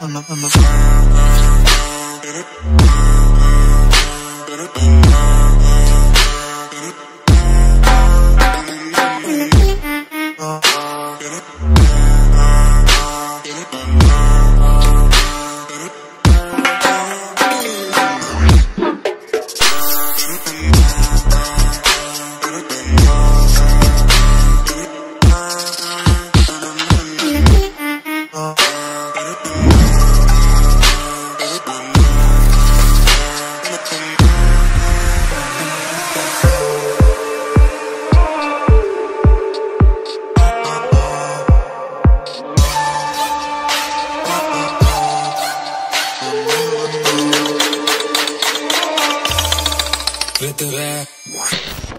I'm a, I'm a, I'm a. With the back.